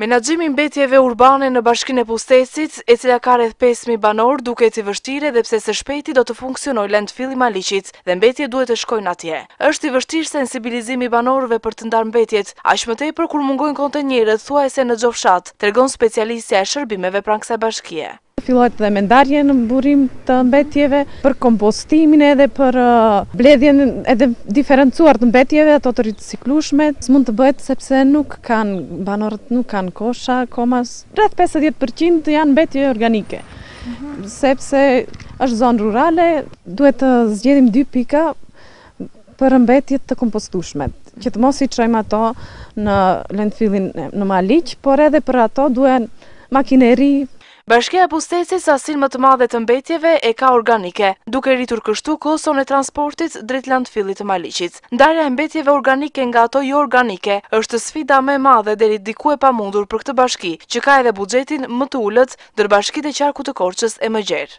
Menaxhimi i mbetjeve urbane në bashkinë e Pustecit, e cila ka rreth pesë mijë banorë, duket i vështirë edhe pse së shpejti do të funksionojë lendfilli i Maliqit dhe mbetjet duhet të shkojnë atje. Është i vështirë sensibilizimi i banorëve për të ndarë mbetjet, aq më tepër kur mungojnë kontenierët thuajse në çdo fshat, tregon specialistja e shërbimeve pranë kësaj bashkie. Të fillohet dhe me ndarjen në burim të mbetjeve, për kompostimin edhe për mbledhjen e diferencuar të mbetjeve, ato të riciklueshme, s'mund të bëhet sepse nuk kanë, banorët nuk kanë kosha akoma, rreth pesëdhjetë për qind janë mbetje organike, sepse është zonë rurale, duhet të zgjedhim dy pika, për mbetjet e kompostueshme, që të mos i çojmë ato në lendfillin në Maliq, por edhe për ato duhen makineri, Bashkia e Pustecit sasinë më të madhe të mbetjeve e ka organike, duke rritur kështu koston e transportit drejt landfillit të Maliqit. Ndarja e mbetjeve organike nga ato joorganike është sfida më e madhe deri diku e pamundur për këtë bashki, që ka edhe buxhetin më të ulët ndër bashkitë e qarkut të Korçës e më gjerë.